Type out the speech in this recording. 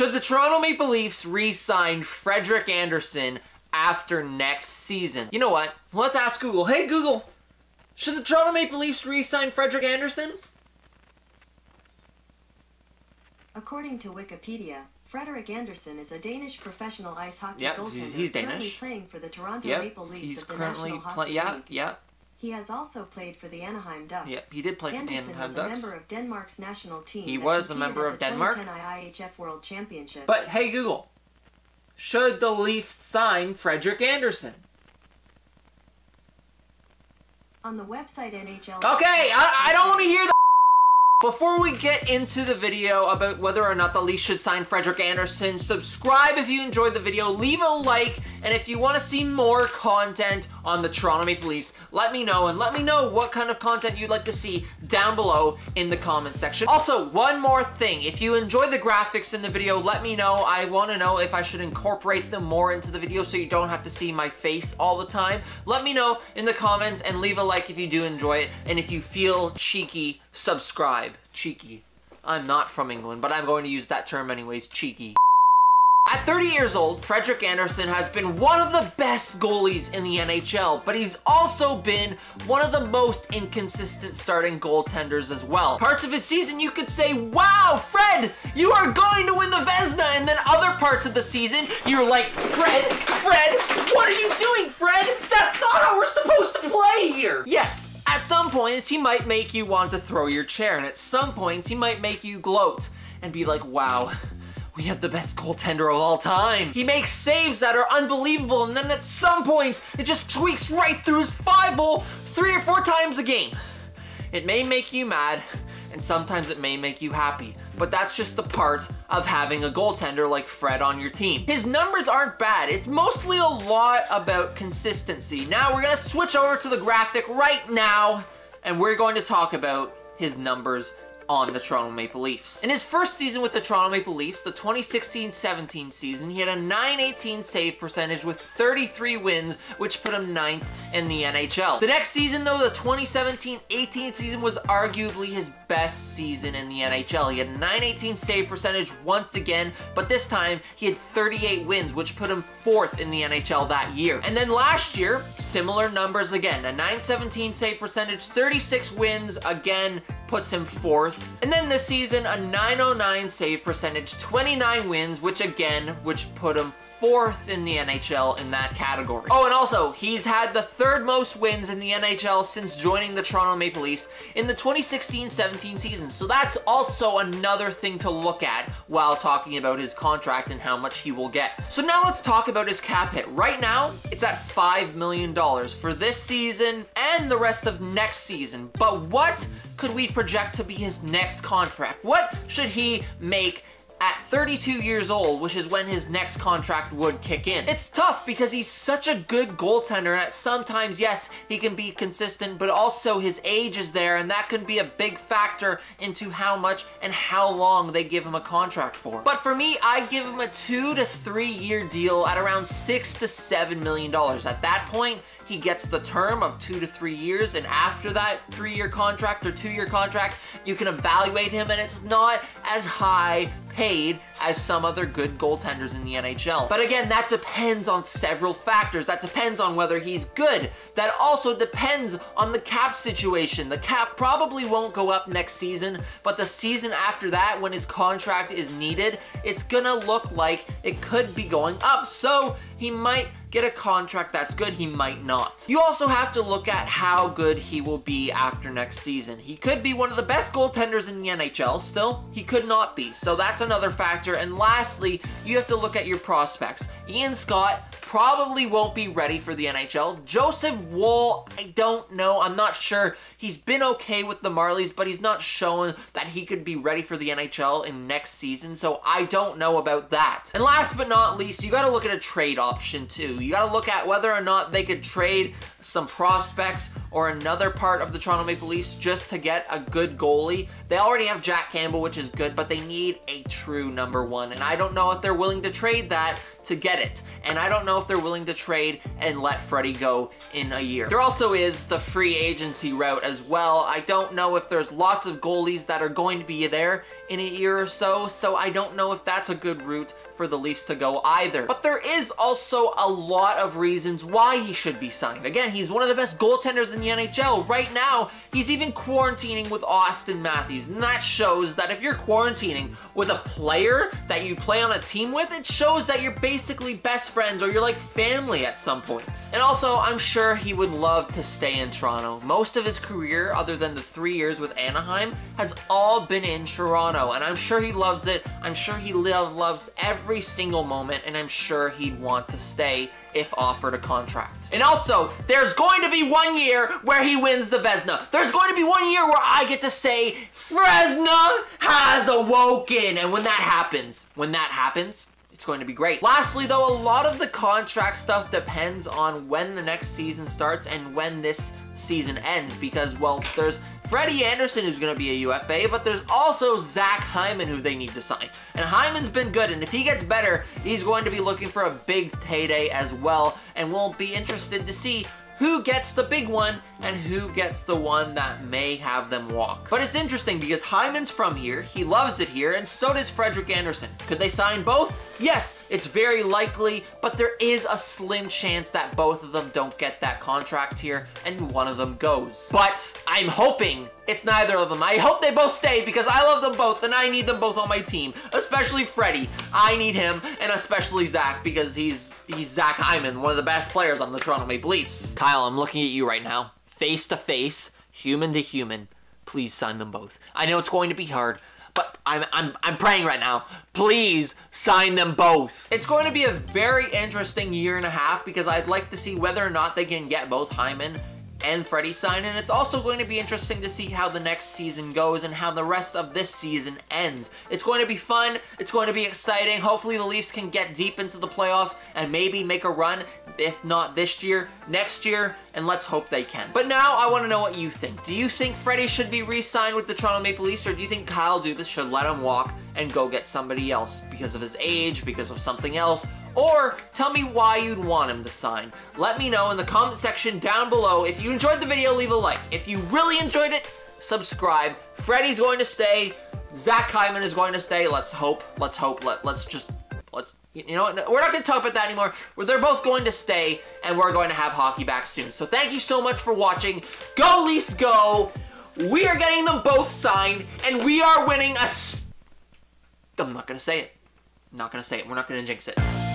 Should the Toronto Maple Leafs re-sign Frederik Andersen after next season? You know what? Let's ask Google. Hey Google, should the Toronto Maple Leafs re-sign Frederik Andersen? According to Wikipedia, Frederik Andersen is a Danish professional ice hockey Yep, goaltender he's- he's currently playing for the Toronto Yep, Maple Leafs he's of the currently National playing. Hockey Yeah, yeah, He has also played for the Anaheim Ducks. yeah. He did play for the Anaheim was a member of Denmark's national team. He was a member of Denmark. 2010 IIHF World Championship. But hey Google, should the Leafs sign Frederik Andersen? on the website NHL. Okay, I, I don't want to hear that. Before we get into the video about whether or not the Leafs should sign Frederik Andersen, subscribe if you enjoyed the video, leave a like, and if you want to see more content on the Toronto Maple Leafs, let me know, and let me know what kind of content you'd like to see down below in the comments section. Also, one more thing, if you enjoy the graphics in the video, let me know. I want to know if I should incorporate them more into the video so you don't have to see my face all the time. Let me know in the comments and leave a like if you do enjoy it, and if you feel cheeky, subscribe. Cheeky. I'm not from England, but I'm going to use that term anyways, cheeky. At 30 years old, Frederik Andersen has been one of the best goalies in the NHL, but he's also been one of the most inconsistent starting goaltenders as well. Parts of his season you could say, wow, Fred, you are going to win the Vezina, and then other parts of the season, you're like, Fred, Fred, what are you doing, Fred? That's not how we're supposed to play here. Yes, at some points, he might make you want to throw your chair, and at some points, he might make you gloat and be like, wow, we have the best goaltender of all time. He makes saves that are unbelievable, and then at some point, it just tweaks right through his five hole three or four times a game. It may make you mad, and sometimes it may make you happy, but that's just the part of having a goaltender like Fred on your team. His numbers aren't bad. It's mostly a lot about consistency. Now we're gonna switch over to the graphic right now, and we're going to talk about his numbers on the Toronto Maple Leafs. In his first season with the Toronto Maple Leafs, the 2016-17 season, he had a 918 save percentage with 33 wins, which put him ninth in the NHL. The next season, though, the 2017-18 season was arguably his best season in the NHL. He had a 918 save percentage once again, but this time he had 38 wins, which put him fourth in the NHL that year. And then last year, similar numbers again, a 917 save percentage, 36 wins, again, puts him fourth. And then this season, a 909 save percentage, 29 wins, which again, which put him fourth in the NHL in that category. Oh, and also, he's had the third most wins in the NHL since joining the Toronto Maple Leafs in the 2016-17 season. So that's also another thing to look at while talking about his contract and how much he will get. So now let's talk about his cap hit. Right now, it's at $5 million for this season and the rest of next season. But what could we project to be his next contract? What should he make at 32 years old, which is when his next contract would kick in. It's tough because he's such a good goaltender and sometimes, yes, he can be consistent, but also his age is there and that can be a big factor into how much and how long they give him a contract for. But for me, I give him a two to three year deal at around six to seven million dollars. At that point, he gets the term of two to three years, and after that three-year contract or two-year contract, you can evaluate him, and it's not as high paid as some other good goaltenders in the NHL. But again, that depends on several factors. That depends on whether he's good. That also depends on the cap situation. The cap probably won't go up next season, but the season after that, when his contract is needed, it's gonna look like it could be going up. So he might get a contract that's good, he might not. You also have to look at how good he will be after next season. He could be one of the best goaltenders in the NHL, still, he could not be. So that's another factor. And lastly, you have to look at your prospects. Ian Scott probably won't be ready for the NHL. Joseph Woll, I don't know. I'm not sure. He's been okay with the Marlies, but he's not shown that he could be ready for the NHL in next season, so I don't know about that. And last but not least, you gotta look at a trade option too. You gotta look at whether or not they could trade some prospects or another part of the Toronto Maple Leafs just to get a good goalie. They already have Jack Campbell, which is good, but they need a true number one, and I don't know if they're willing to trade that to get it. And I don't know if they're willing to trade and let Freddie go in a year. There also is the free agency route as well. I don't know if there's lots of goalies that are going to be there in a year or so, so I don't know if that's a good route for the Leafs to go either. But there is also a lot of reasons why he should be signed. Again, he's one of the best goaltenders in the NHL. Right now, he's even quarantining with Auston Matthews, and that shows that if you're quarantining with a player that you play on a team with, it shows that you're basically best friends or you're like family at some points. And also, I'm sure he would love to stay in Toronto. Most of his career, other than the three years with Anaheim, has all been in Toronto, and I'm sure he loves it. I'm sure he loves every every single moment, and I'm sure he'd want to stay if offered a contract. And also, there's going to be one year where he wins the Vezina. There's going to be one year where I get to say, Fresna has awoken. And when that happens, when that happens, it's going to be great. Lastly, though, a lot of the contract stuff depends on when the next season starts and when this season ends because, well, there's Freddie Andersen, who's going to be a UFA, but there's also Zach Hyman who they need to sign. And Hyman's been good, and if he gets better, he's going to be looking for a big payday as well, and we'll be interested to see who gets the big one and who gets the one that may have them walk. But it's interesting because Hyman's from here, he loves it here, and so does Frederik Andersen. Could they sign both? Yes, it's very likely, but there is a slim chance that both of them don't get that contract here and one of them goes. But I'm hoping it's neither of them. I hope they both stay because I love them both and I need them both on my team, especially Freddie. I need him and especially Zach because he's he's Zach Hyman, one of the best players on the Toronto Maple Leafs. Kyle, I'm looking at you right now, face to face, human to human. Please sign them both. I know it's going to be hard, but I'm, I'm, I'm praying right now. Please sign them both. It's going to be a very interesting year and a half because I'd like to see whether or not they can get both Hyman and Freddie sign, and it's also going to be interesting to see how the next season goes and how the rest of this season ends. It's going to be fun, it's going to be exciting, hopefully the Leafs can get deep into the playoffs and maybe make a run, if not this year, next year, and let's hope they can. But now I want to know what you think. Do you think Freddie should be re-signed with the Toronto Maple Leafs, or do you think Kyle Dubas should let him walk and go get somebody else because of his age, because of something else, or tell me why you'd want him to sign. Let me know in the comment section down below. If you enjoyed the video, leave a like. If you really enjoyed it, subscribe. Freddie's going to stay. Zach Hyman is going to stay. Let's hope. Let's hope. Let, let's just... Let's, you know what? We're not going to talk about that anymore. They're both going to stay, and we're going to have hockey back soon. So thank you so much for watching. Go Leafs, go! We are getting them both signed, and we are winning a... I'm not to say it. I'm not to say it. We're not to jinx it.